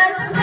Because